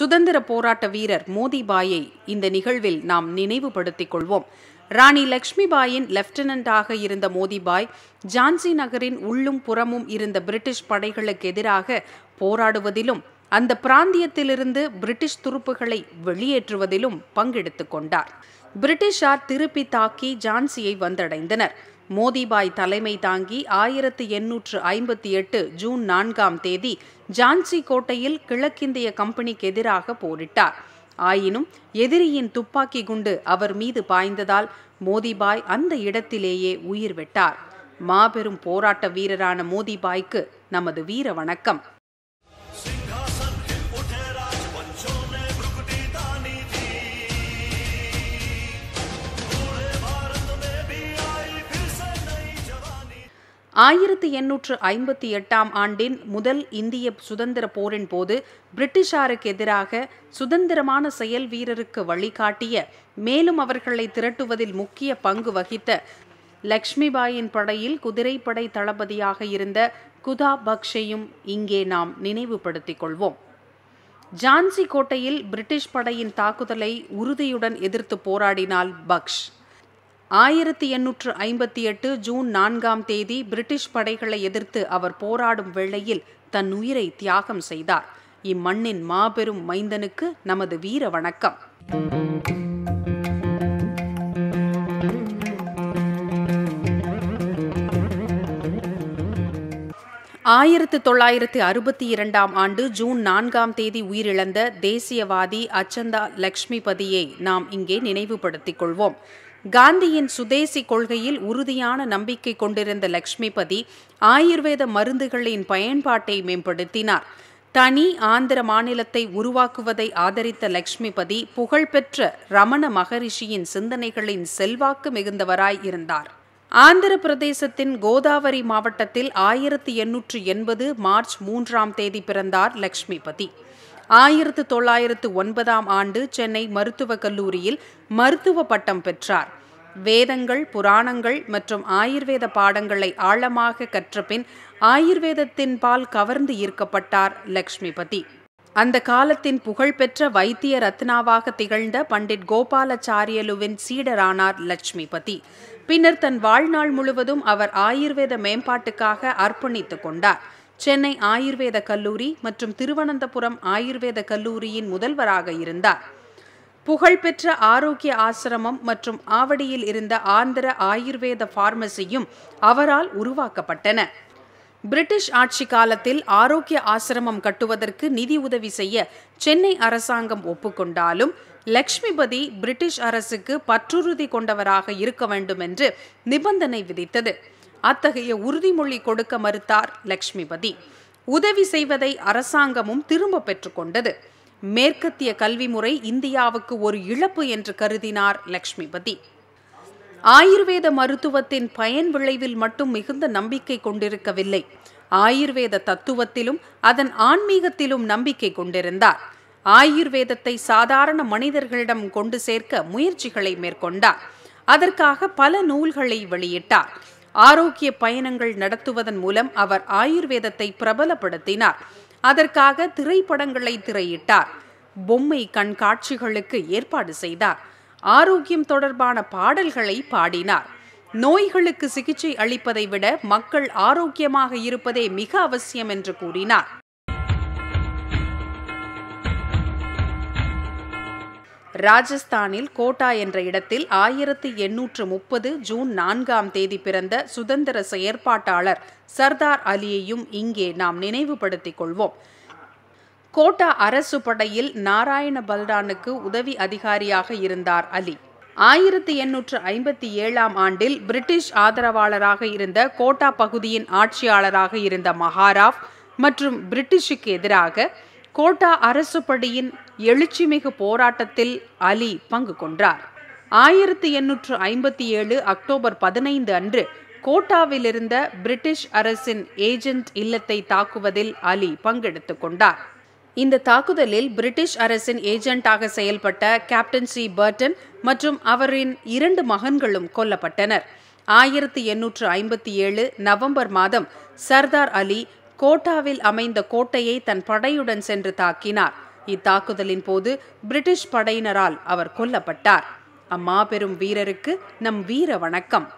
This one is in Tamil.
சுதந்திர போராட்ட வீரர் மோதிபாயை இந்த நிகழ்வில் நாம் நினைவுபடுத்திக் கொள்வோம். ராணி லக்ஷ்மிபாயின் லெப்டினண்டாக இருந்த மோதிபாய் ஜான்சி நகரின் உள்ளும் புறமும் இருந்த பிரிட்டிஷ் படைகளுக்கு எதிராக போராடுவதிலும் அந்த பிராந்தியத்திலிருந்து பிரிட்டிஷ் துருப்புகளை வெளியேற்றுவதிலும் பங்கெடுத்துக் கொண்டார். பிரிட்டிஷார் திருப்பி தாக்கி ஜான்சியை வந்தடைந்தனர். மோதிபாய் தலைமை தாங்கி ஆயிரத்தி எண்ணூற்று ஐம்பத்தி எட்டு ஜூன் நான்காம் தேதி ஜான்சி கோட்டையில் கிழக்கிந்திய கம்பெனிக்கு எதிராக போரிட்டார். ஆயினும் எதிரியின் துப்பாக்கி குண்டு அவர் மீது பாய்ந்ததால் மோதிபாய் அந்த இடத்திலேயே உயிர் விட்டார். மாபெரும் போராட்ட வீரரான மோதிபாய்க்கு நமது வீர வணக்கம். ஆயிரத்தி எண்ணூற்று ஐம்பத்தி எட்டாம் ஆண்டின் முதல் இந்திய சுதந்திர போரின் போது பிரிட்டிஷாருக்கு எதிராக சுதந்திரமான செயல் வீரருக்கு வழிகாட்டிய மேலும் அவர்களை திரட்டுவதில் முக்கிய பங்கு வகித்த லக்ஷ்மிபாயின் படையில் குதிரைப்படை தளபதியாக இருந்த குதா பக்ஷையும் இங்கே நாம் நினைவுபடுத்திக் கொள்வோம். ஜான்சி கோட்டையில் பிரிட்டிஷ் படையின் தாக்குதலை உறுதியுடன் எதிர்த்து போராடினாள் பக்ஷ். ஆயிரத்தி எண்ணூற்று ஐம்பத்தி எட்டு ஜூன் நான்காம் தேதி பிரிட்டிஷ் படைகளை எதிர்த்து அவர் போராடும் வேளையில் தன் உயிரை தியாகம் செய்தார். இம்மண்ணின் மாபெரும் மைந்தனுக்கு நமது வீர வணக்கம். ஆயிரத்து தொள்ளாயிரத்து அறுபத்தி இரண்டாம் ஆண்டு ஜூன் நான்காம் தேதி உயிரிழந்த தேசியவாதி அச்சந்தா லக்ஷ்மிபதியை நாம் இங்கே நினைவுபடுத்திக் கொள்வோம். காந்தியின் சுதேசி கொள்கையில் உறுதியான நம்பிக்கை கொண்டிருந்த லக்ஷ்மிபதி ஆயுர்வேத மருந்துகளின் பயன்பாட்டை மேம்படுத்தினார். தனி ஆந்திர மாநிலத்தை உருவாக்குவதை ஆதரித்த லக்ஷ்மிபதி புகழ்பெற்ற ரமண மகரிஷியின் சிந்தனைகளின் செல்வாக்கு மிகுந்தவராய் இருந்தார். ஆந்திர பிரதேசத்தின் கோதாவரி மாவட்டத்தில் ஆயிரத்தி எண்ணூற்று எண்பது மார்ச் மூன்றாம் தேதி பிறந்தார் லக்ஷ்மிபதி. ஆயிரத்து தொள்ளாயிரத்து ஒன்பதாம் ஆண்டு சென்னை மருத்துவக் கல்லூரியில் மருத்துவ பட்டம் பெற்றார். வேதங்கள் புராணங்கள் மற்றும் ஆயுர்வேத பாடங்களை ஆழமாக கற்றபின் ஆயுர்வேதத்தின் பால் கவர்ந்து ஈர்க்கப்பட்டார் லக்ஷ்மிபதி. அந்த காலத்தின் புகழ்பெற்ற வைத்திய ரத்னாவாக திகழ்ந்த பண்டிட் கோபாலச்சாரியலுவின் சீடரானார் லட்சுமிபதி பின்னர் தன் வாழ்நாள் முழுவதும் அவர் ஆயுர்வேத மேம்பாட்டுக்காக அர்ப்பணித்துக் கொண்டார். சென்னை ஆயுர்வேத கல்லூரி மற்றும் திருவனந்தபுரம் ஆயுர்வேத கல்லூரியின் முதல்வராக இருந்தார். புகழ்பெற்ற ஆரோக்கிய ஆசிரமம் மற்றும் ஆவடியில் இருந்த ஆந்திர ஆயுர்வேத பார்மசியும் அவரால் உருவாக்கப்பட்டன. பிரிட்டிஷ் ஆட்சி காலத்தில் ஆரோக்கிய ஆசிரமம் கட்டுவதற்கு நிதி உதவி செய்ய சென்னை அரசாங்கம் ஒப்புக்கொண்டாலும் லக்ஷ்மிபதி பிரிட்டிஷ் அரசுக்கு பற்றுறுதி கொண்டவராக இருக்க வேண்டும் என்று நிபந்தனை விதித்தது. அத்தகைய உறுதிமொழி கொடுக்க மறுத்தார் லக்ஷ்மிபதி. உதவி செய்வதை அரசாங்கமும் திரும்ப பெற்றுக்கொண்டது மேற்கத்திய கல்வி முறை இந்தியாவுக்கு ஒரு இழப்பு என்று கருதினார் லக்ஷ்மிபதி. ஆயுர்வேத மருத்துவத்தின் பயன் விளைவில் மட்டும் மிகுந்த நம்பிக்கை கொண்டிருக்கவில்லை. ஆயுர்வேத தத்துவத்திலும் அதன் ஆன்மீகத்திலும் நம்பிக்கை கொண்டிருந்தார். ஆயுர்வேதத்தை சாதாரண மனிதர்களிடம் கொண்டு சேர்க்க முயற்சிகளை மேற்கொண்டார். அதற்காக பல நூல்களை வெளியிட்டார். ஆரோக்கிய பயணங்கள் நடத்துவதன் மூலம் அவர் ஆயுர்வேதத்தை பிரபலப்படுத்தினார். அதற்காக திரைப்படங்களை திரையிட்டார். பொம்மை கண்காட்சிகளுக்கு ஏற்பாடு செய்தார். ஆரோக்கியம் தொடர்பான பாடல்களை பாடினார். நோய்களுக்கு சிகிச்சை அளிப்பதை விட மக்கள் ஆரோக்கியமாக இருப்பதே மிக அவசியம் என்று கூறினார். ராஜஸ்தானில் கோட்டா என்ற இடத்தில் ஆயிரத்தி எண்ணூற்று முப்பது ஜூன் நான்காம் தேதி பிறந்த சுதந்திர செயற்பாட்டாளர் சர்தார் அலியையும் இங்கே நாம் நினைவுபடுத்திக் கொள்வோம். கோட்டா அரசு படையில் நாராயண பல்டானுக்கு உதவி அதிகாரியாக இருந்தார் அலி. ஆயிரத்தி எண்ணூற்று ஐம்பத்தி ஏழாம் ஆண்டில் பிரிட்டிஷ் ஆதரவாளராக இருந்த கோட்டா பகுதியின் ஆட்சியாளராக இருந்த மகாராவ் மற்றும் பிரிட்டிஷுக்கு எதிராக கோட்டா அரசு எழுச்சிமிகு போராட்டத்தில் அலி பங்கு கொண்டார் ஆயிரத்தி எண்ணூற்று ஐம்பத்தி ஏழு அக்டோபர் பதினைந்து அன்று கோட்டாவில் இருந்த பிரிட்டிஷ் அரசின் ஏஜென்ட் இல்லத்தை தாக்குவதில் அலி பங்கெடுத்துக் கொண்டார். இந்த தாக்குதலில் பிரிட்டிஷ் அரசின் ஏஜென்ட்டாக செயல்பட்ட கேப்டன் சி. பர்டன் மற்றும் அவரின் இரண்டு மகன்களும் கொல்லப்பட்டனர். ஆயிரத்தி எண்ணூற்று ஐம்பத்தி ஏழு நவம்பர் மாதம் சர்தார் அலி கோட்டாவில் அமைந்த கோட்டையை தன் படையுடன் சென்று தாக்கினார். இத்தாக்குதலின் போது பிரிட்டிஷ் படையினரால் அவர் கொல்லப்பட்டார். அம்மாபெரும் வீரருக்கு நம் வீர வணக்கம்.